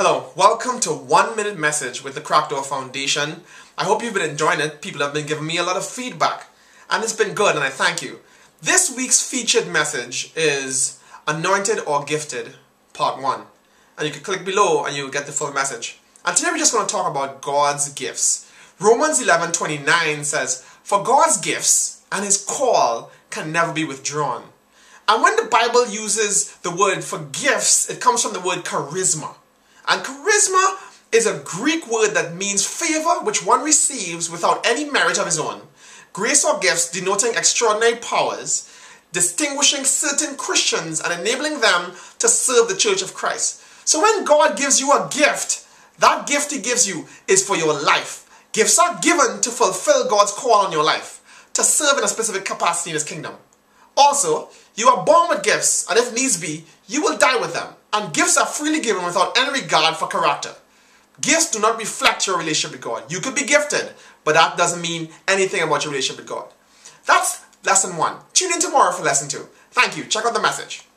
Hello, welcome to One Minute Message with the Cracked Door Foundation. I hope you've been enjoying it. People have been giving me a lot of feedback, and it's been good, and I thank you. This week's featured message is Anointed or Gifted, Part 1. And you can click below and you'll get the full message. And today we're just going to talk about God's gifts. Romans 11 29 says, For God's gifts and His call can never be withdrawn. And when the Bible uses the word for gifts, it comes from the word charisma. And charisma is a Greek word that means favor which one receives without any merit of his own. Grace or gifts denoting extraordinary powers, distinguishing certain Christians and enabling them to serve the church of Christ. So when God gives you a gift, that gift he gives you is for your life. Gifts are given to fulfill God's call on your life, to serve in a specific capacity in his kingdom. Also, you are born with gifts, and if needs be, you will die with them. And gifts are freely given without any regard for character. Gifts do not reflect your relationship with God. You could be gifted, but that doesn't mean anything about your relationship with God. That's lesson one. Tune in tomorrow for lesson two. Thank you. Check out the message.